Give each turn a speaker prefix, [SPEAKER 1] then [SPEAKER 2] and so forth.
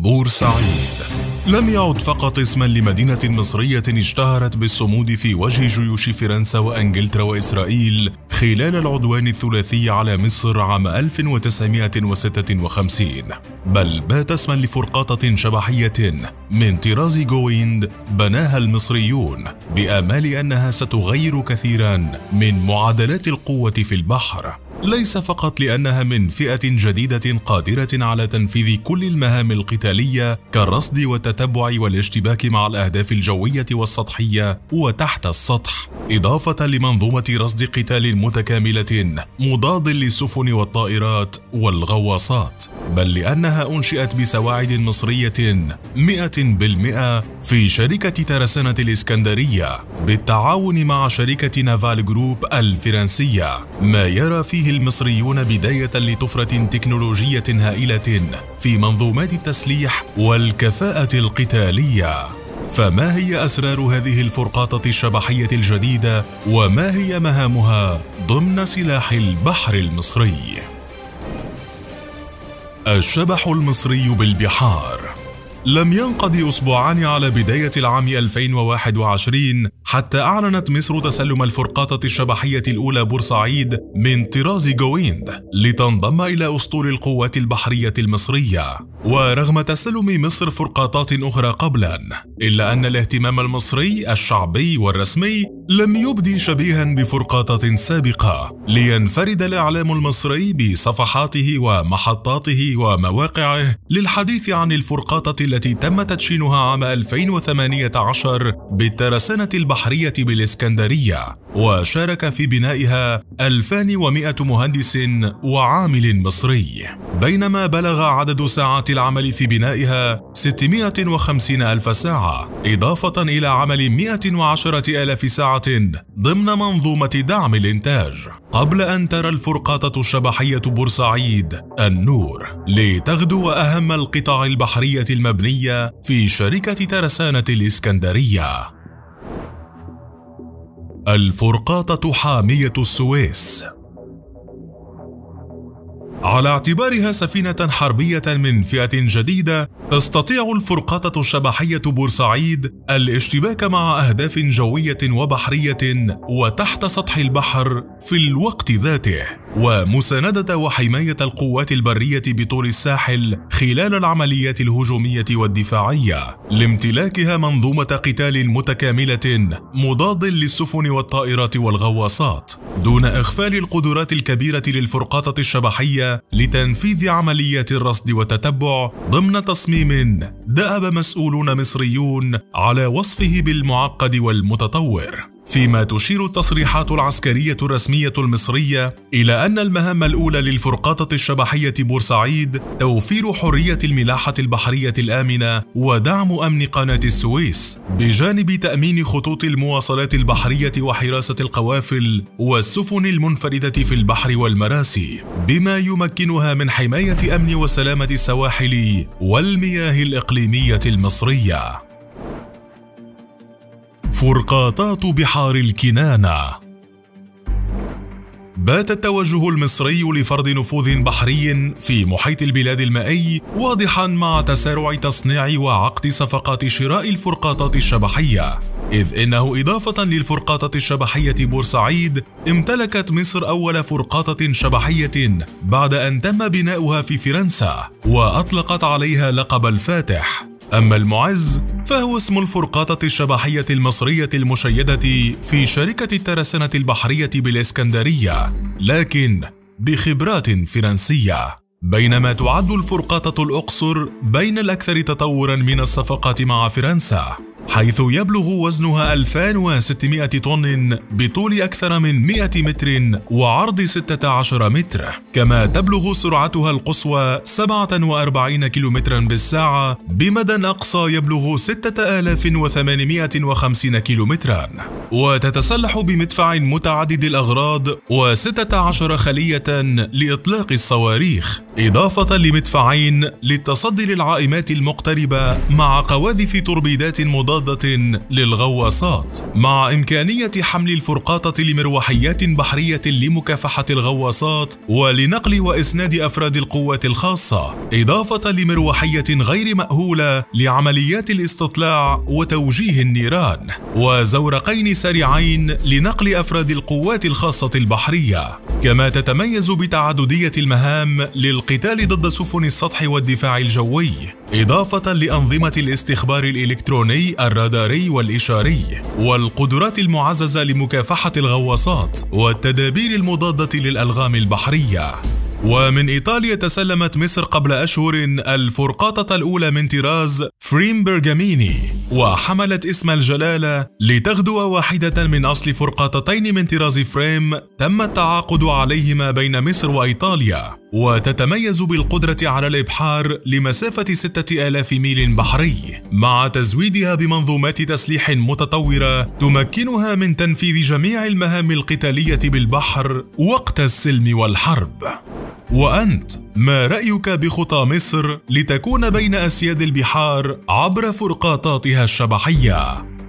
[SPEAKER 1] بورسعيد. لم يعد فقط اسما لمدينة مصرية اشتهرت بالصمود في وجه جيوش فرنسا وإنجلترا وإسرائيل خلال العدوان الثلاثي على مصر عام 1956 بل بات اسما لفرقاطة شبحية من طراز جويند بناها المصريون بآمال أنها ستغير كثيرا من معادلات القوة في البحر. ليس فقط لأنها من فئة جديدة قادرة على تنفيذ كل المهام القتالية كالرصد والتتبع والاشتباك مع الأهداف الجوية والسطحية وتحت السطح. إضافة لمنظومة رصد قتال متكاملة مضاد للسفن والطائرات والغواصات بل لأنها أنشئت بسواعد مصرية 100% في شركة ترسانة الإسكندرية بالتعاون مع شركة نافال جروب الفرنسية ما يرى فيه المصريون بداية لطفرة تكنولوجية هائلة في منظومات التسليح والكفاءة القتالية. فما هي أسرار هذه الفرقاطة الشبحية الجديدة وما هي مهامها ضمن سلاح البحر المصري؟ الشبح المصري بالبحار لم ينقضي أسبوعان على بداية العام 2021 حتى أعلنت مصر تسلم الفرقاطة الشبحية الأولى بورسعيد من طراز جويند لتنضم إلى أسطول القوات البحرية المصرية. ورغم تسلم مصر فرقاطات أخرى قبلا إلا أن الاهتمام المصري الشعبي والرسمي لم يبدي شبيها بفرقاطة سابقة لينفرد الإعلام المصري بصفحاته ومحطاته ومواقعه للحديث عن الفرقاطة التي تم تدشينها عام 2018 بالترسانة البحرية بالإسكندرية وشارك في بنائها 2100 مهندس وعامل مصري. بينما بلغ عدد ساعات العمل في بنائها 650 ألف ساعة إضافة إلى عمل 110 ألاف ساعة ضمن منظومة دعم الإنتاج. قبل أن ترى الفرقاطة الشبحية بورسعيد النور لتغدو أهم القطع البحرية المبنية في شركة ترسانة الإسكندرية. الفرقاطة حامية السويس. على اعتبارها سفينة حربية من فئة جديدة تستطيع الفرقاطة الشبحية بورسعيد الاشتباك مع أهداف جوية وبحرية وتحت سطح البحر في الوقت ذاته. ومساندة وحماية القوات البرية بطول الساحل خلال العمليات الهجومية والدفاعية لامتلاكها منظومة قتال متكاملة مضاد للسفن والطائرات والغواصات. دون إغفال القدرات الكبيرة للفرقاطة الشبحية لتنفيذ عمليات الرصد والتتبع ضمن تصميم دأب مسؤولون مصريون على وصفه بالمعقد والمتطور. فيما تشير التصريحات العسكرية الرسمية المصرية إلى أن المهمة الأولى للفرقاطة الشبحية بورسعيد توفير حرية الملاحة البحرية الآمنة ودعم أمن قناة السويس بجانب تأمين خطوط المواصلات البحرية وحراسة القوافل والسفن المنفردة في البحر والمراسي بما يمكنها من حماية أمن وسلامة السواحل والمياه الإقليمية المصرية. فرقاطات بحار الكنانة. بات التوجه المصري لفرض نفوذ بحري في محيط البلاد المائي واضحا مع تسارع تصنيع وعقد صفقات شراء الفرقاطات الشبحية. إذ إنه إضافة للفرقاطة الشبحية بورسعيد امتلكت مصر أول فرقاطة شبحية بعد أن تم بناؤها في فرنسا وأطلقت عليها لقب الفاتح. أما المعز فهو اسم الفرقاطة الشبحية المصرية المشيدة في شركة الترسانة البحرية بالإسكندرية لكن بخبرات فرنسية. بينما تعد الفرقاطة الأقصر بين الأكثر تطورا من الصفقات مع فرنسا حيث يبلغ وزنها 2600 طن بطول أكثر من 100 متر وعرض 16 متر. كما تبلغ سرعتها القصوى 47 كم بالساعة بمدى أقصى يبلغ 6850 كيلومترا. وتتسلح بمدفع متعدد الأغراض و16 خلية لإطلاق الصواريخ. إضافة لمدفعين للتصدي للعائمات المقتربة مع قواذف توربيدات مضادة للغواصات. مع إمكانية حمل الفرقاطة لمروحيات بحرية لمكافحة الغواصات ولنقل وإسناد أفراد القوات الخاصة. إضافة لمروحية غير مأهولة لعمليات الاستطلاع وتوجيه النيران. وزورقين سريعين لنقل أفراد القوات الخاصة البحرية. كما تتميز بتعددية المهام للقتال ضد سفن السطح والدفاع الجوي إضافة لأنظمة الاستخبار الإلكتروني الراداري والإشاري والقدرات المعززة لمكافحة الغواصات والتدابير المضادة للألغام البحرية. ومن إيطاليا تسلمت مصر قبل أشهر الفرقاطة الأولى من طراز فريم برغاميني وحملت اسم الجلالة لتغدو واحدة من أصل فرقاطتين من طراز فريم تم التعاقد عليهما بين مصر وإيطاليا. وتتميز بالقدرة على الإبحار لمسافة 6000 ميل بحري مع تزويدها بمنظومات تسليح متطورة تمكنها من تنفيذ جميع المهام القتالية بالبحر وقت السلم والحرب وأنت ما رأيك بخطى مصر لتكون بين أسياد البحار عبر فرقاطاتها الشبحية؟